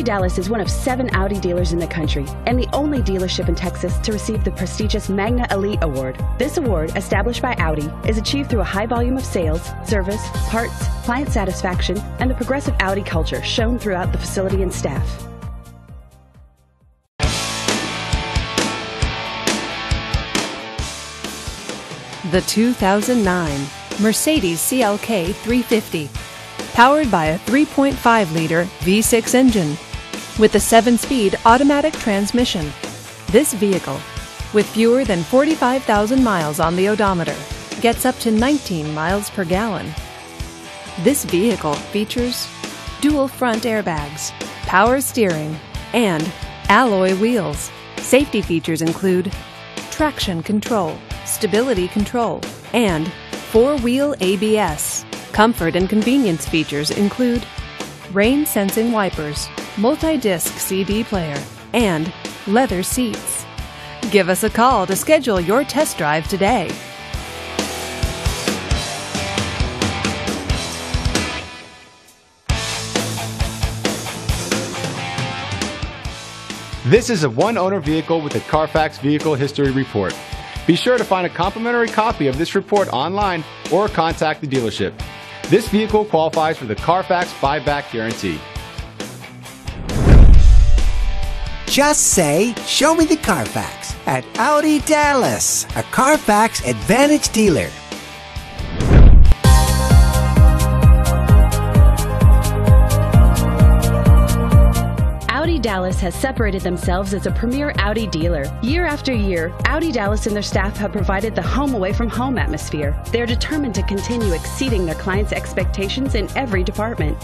Audi Dallas is one of seven Audi dealers in the country and the only dealership in Texas to receive the prestigious Magna Elite Award. This award, established by Audi, is achieved through a high volume of sales, service, parts, client satisfaction, and the progressive Audi culture shown throughout the facility and staff. The 2009 Mercedes CLK 350. Powered by a 3.5 liter V6 engine with a 7 speed automatic transmission. This vehicle, with fewer than 45,000 miles on the odometer, gets up to 19 miles per gallon. This vehicle features dual front airbags, power steering, and alloy wheels. Safety features include traction control, stability control, and four wheel ABS. Comfort and convenience features include rain sensing wipers, multi disc CD player, and leather seats. Give us a call to schedule your test drive today. This is a one owner vehicle with a Carfax Vehicle History Report. Be sure to find a complimentary copy of this report online or contact the dealership. This vehicle qualifies for the Carfax buyback guarantee. Just say, Show me the Carfax at Audi Dallas, a Carfax Advantage dealer. Audi Dallas has separated themselves as a premier Audi dealer. Year after year, Audi Dallas and their staff have provided the home away from home atmosphere. They're determined to continue exceeding their clients' expectations in every department.